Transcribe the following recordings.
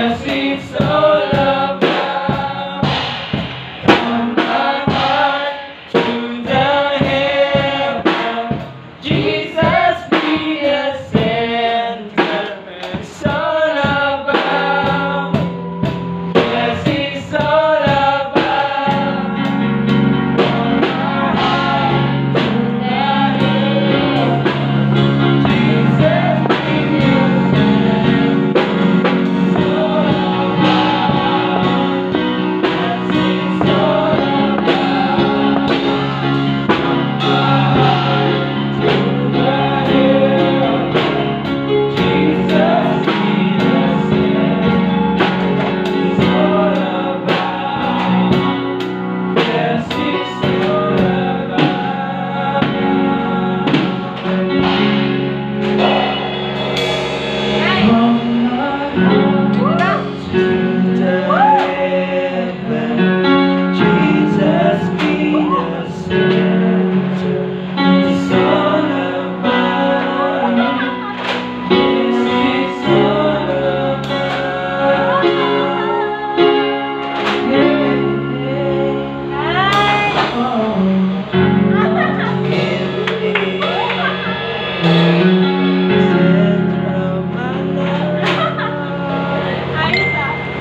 Lilag,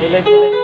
Chile.